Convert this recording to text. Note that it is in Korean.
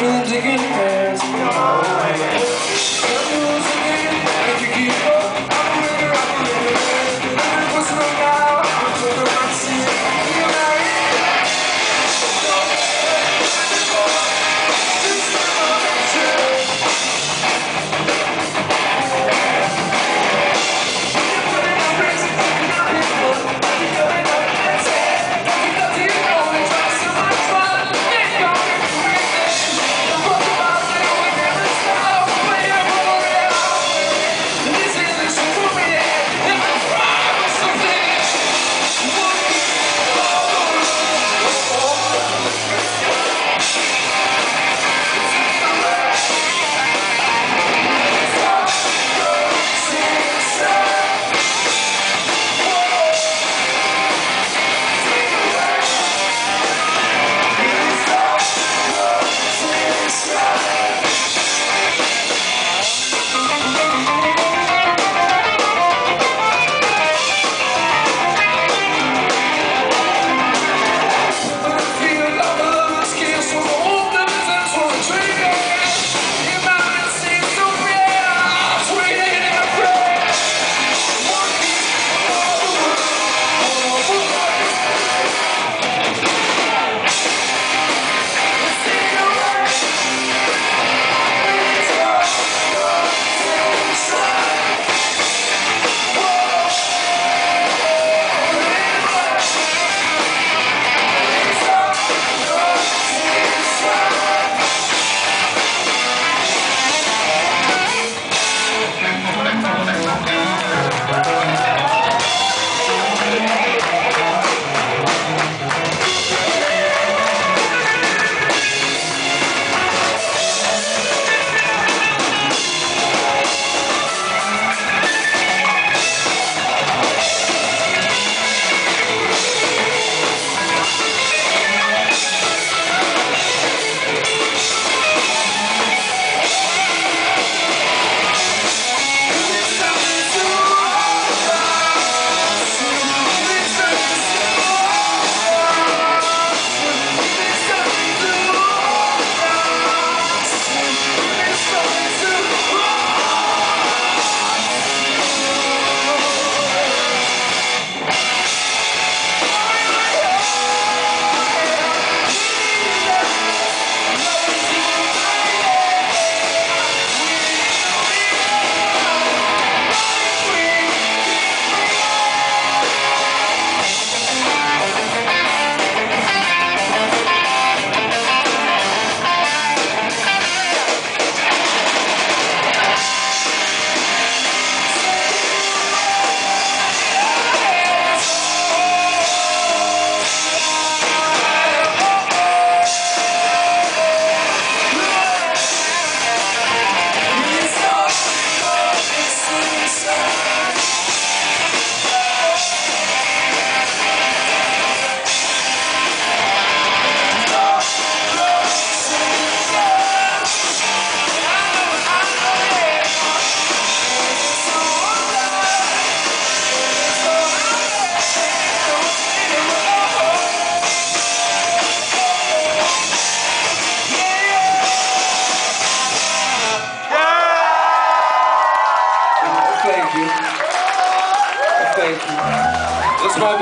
힘들긴 해 That's why